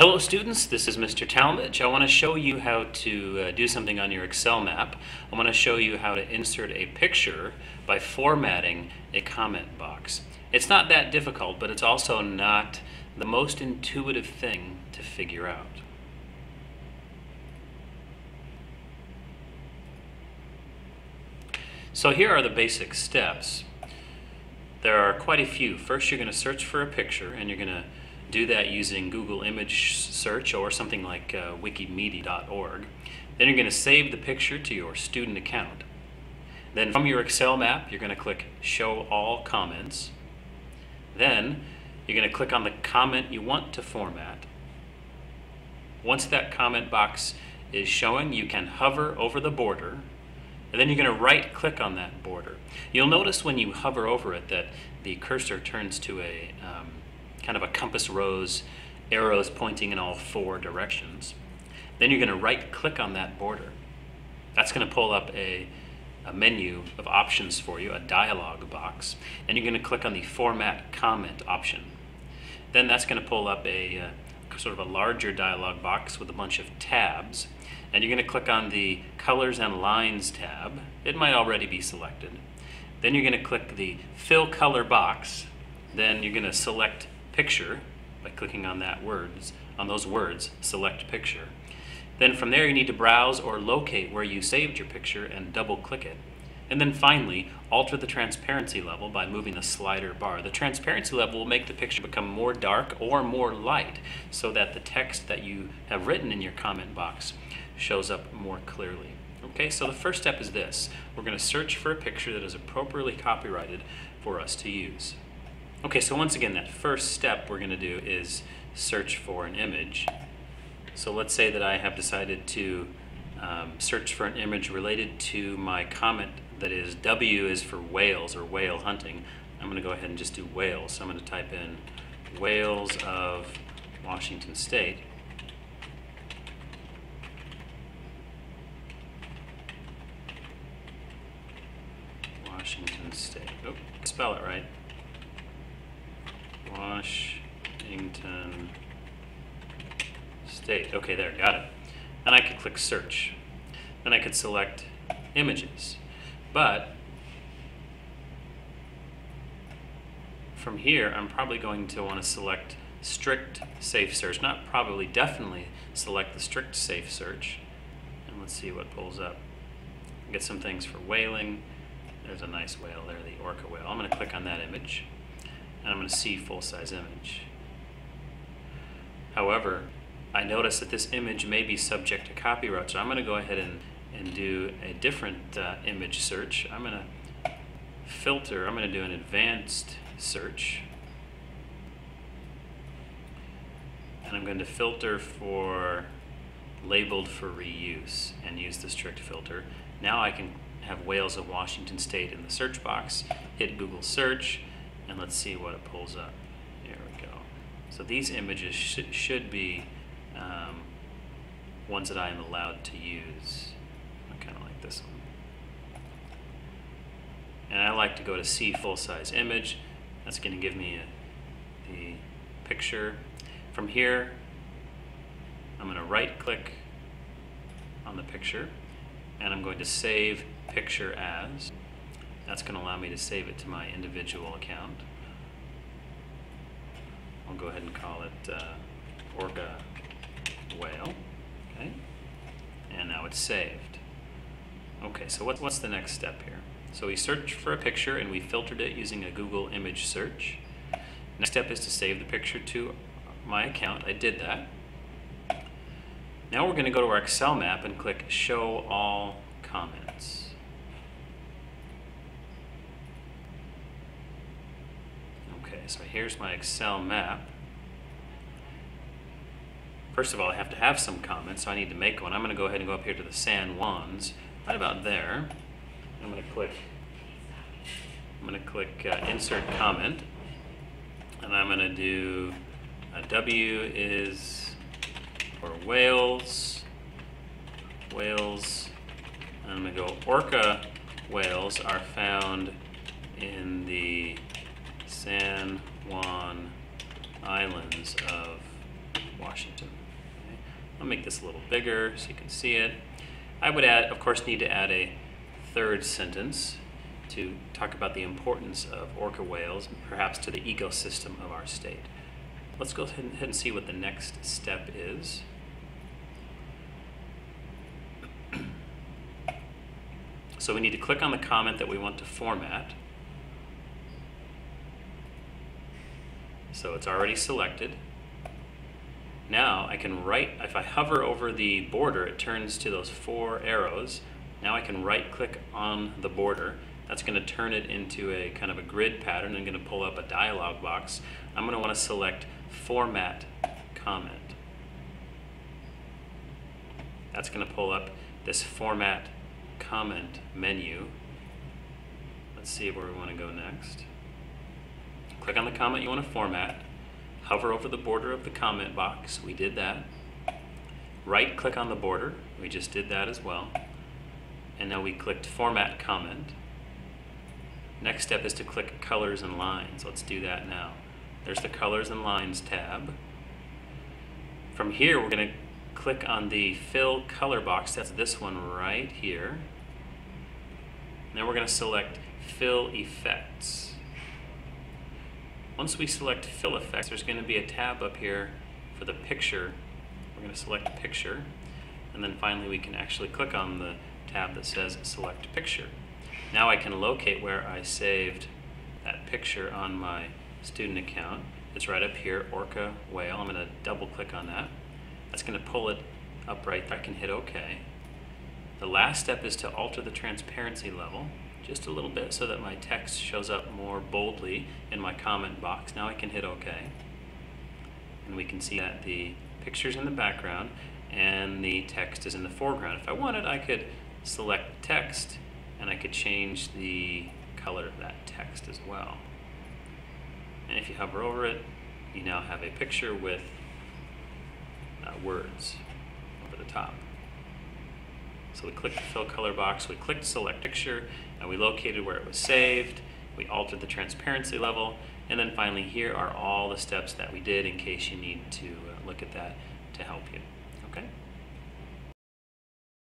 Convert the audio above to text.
Hello students, this is Mr. Talmadge. I want to show you how to uh, do something on your Excel map. I want to show you how to insert a picture by formatting a comment box. It's not that difficult, but it's also not the most intuitive thing to figure out. So here are the basic steps. There are quite a few. First you're going to search for a picture and you're going to do that using Google image search or something like uh, wikimedia.org. Then you're going to save the picture to your student account. Then from your Excel map, you're going to click Show All Comments. Then you're going to click on the comment you want to format. Once that comment box is showing, you can hover over the border and then you're going to right click on that border. You'll notice when you hover over it that the cursor turns to a um, kind of a compass rose, arrows pointing in all four directions. Then you're going to right click on that border. That's going to pull up a, a menu of options for you, a dialog box, and you're going to click on the Format Comment option. Then that's going to pull up a uh, sort of a larger dialog box with a bunch of tabs, and you're going to click on the Colors and Lines tab. It might already be selected. Then you're going to click the Fill Color box. Then you're going to select picture by clicking on that words, on those words, select picture. Then from there you need to browse or locate where you saved your picture and double click it. And then finally, alter the transparency level by moving the slider bar. The transparency level will make the picture become more dark or more light so that the text that you have written in your comment box shows up more clearly. Okay, so the first step is this. We're going to search for a picture that is appropriately copyrighted for us to use. Okay, so once again, that first step we're going to do is search for an image. So let's say that I have decided to um, search for an image related to my comment that is W is for whales or whale hunting. I'm going to go ahead and just do whales. So I'm going to type in whales of Washington State. Washington State. Oh, spell it right. Washington State. Okay, there, got it. And I could click search. Then I could select images. But from here, I'm probably going to want to select strict safe search. Not probably, definitely select the strict safe search. And let's see what pulls up. Get some things for whaling. There's a nice whale there, the orca whale. I'm going to click on that image and I'm going to see full-size image. However, I notice that this image may be subject to copyright, so I'm going to go ahead and, and do a different uh, image search. I'm going to filter, I'm going to do an advanced search. And I'm going to filter for labeled for reuse and use the strict filter. Now I can have Whales of Washington State in the search box, hit Google search, and let's see what it pulls up. There we go. So these images sh should be um, ones that I am allowed to use. I kind of like this one. And I like to go to see full-size image. That's going to give me a, the picture. From here, I'm going to right-click on the picture, and I'm going to save picture as. That's going to allow me to save it to my individual account. I'll go ahead and call it uh, Orca Whale. Okay, and now it's saved. Okay, so what, what's the next step here? So we searched for a picture and we filtered it using a Google image search. Next step is to save the picture to my account. I did that. Now we're going to go to our Excel map and click Show All Comments. So here's my Excel map. First of all, I have to have some comments, so I need to make one. I'm going to go ahead and go up here to the San Juans, right about there. I'm going to click, I'm going to click uh, Insert Comment, and I'm going to do uh, W is for whales, whales, and I'm going to go orca whales are found in the San Juan Islands of Washington. Okay. I'll make this a little bigger so you can see it. I would add, of course, need to add a third sentence to talk about the importance of orca whales, perhaps to the ecosystem of our state. Let's go ahead and see what the next step is. So we need to click on the comment that we want to format. So it's already selected. Now I can right, if I hover over the border, it turns to those four arrows. Now I can right click on the border. That's going to turn it into a kind of a grid pattern. I'm going to pull up a dialog box. I'm going to want to select Format Comment. That's going to pull up this Format Comment menu. Let's see where we want to go next. Click on the comment you want to format. Hover over the border of the comment box. We did that. Right click on the border. We just did that as well. And now we clicked Format Comment. Next step is to click Colors and Lines. Let's do that now. There's the Colors and Lines tab. From here, we're going to click on the Fill Color box. That's this one right here. Then we're going to select Fill Effects. Once we select Fill Effects, there's going to be a tab up here for the picture. We're going to select Picture. And then finally we can actually click on the tab that says Select Picture. Now I can locate where I saved that picture on my student account. It's right up here, Orca Whale. I'm going to double click on that. That's going to pull it up right there. I can hit OK. The last step is to alter the transparency level just a little bit so that my text shows up more boldly in my comment box. Now I can hit OK. And we can see that the picture's in the background and the text is in the foreground. If I wanted, I could select text and I could change the color of that text as well. And if you hover over it, you now have a picture with uh, words over the top. So we clicked the fill color box, we clicked select picture, and we located where it was saved, we altered the transparency level, and then finally here are all the steps that we did in case you need to uh, look at that to help you.